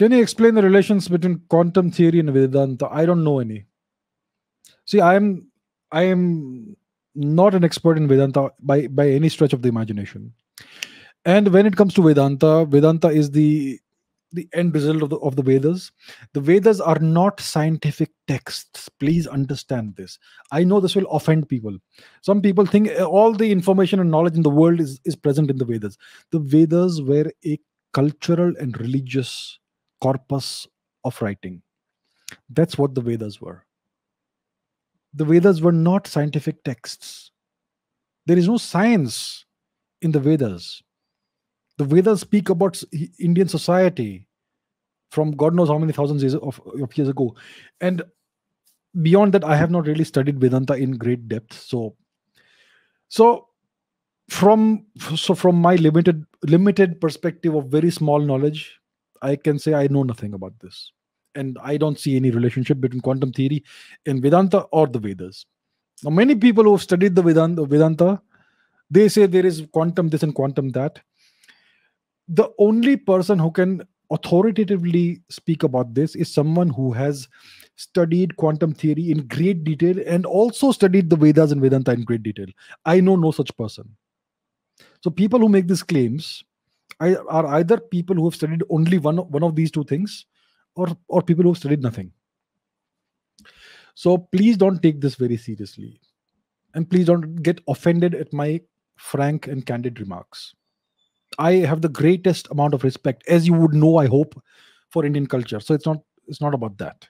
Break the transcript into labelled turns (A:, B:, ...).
A: Can you explain the relations between quantum theory and Vedanta? I don't know any. See, I am I am not an expert in Vedanta by by any stretch of the imagination. And when it comes to Vedanta, Vedanta is the the end result of the, of the Vedas. The Vedas are not scientific texts. Please understand this. I know this will offend people. Some people think all the information and knowledge in the world is, is present in the Vedas. The Vedas were a cultural and religious corpus of writing. That's what the Vedas were. The Vedas were not scientific texts. There is no science in the Vedas the Vedas speak about Indian society from God knows how many thousands of, of years ago. And beyond that, I have not really studied Vedanta in great depth. So, so from so from my limited limited perspective of very small knowledge, I can say I know nothing about this. And I don't see any relationship between quantum theory and Vedanta or the Vedas. Now, many people who have studied the Vedanta, Vedanta, they say there is quantum this and quantum that the only person who can authoritatively speak about this is someone who has studied quantum theory in great detail and also studied the Vedas and Vedanta in great detail. I know no such person. So people who make these claims are either people who have studied only one, one of these two things or, or people who have studied nothing. So please don't take this very seriously. And please don't get offended at my frank and candid remarks. I have the greatest amount of respect, as you would know, I hope, for Indian culture. So it's not it's not about that.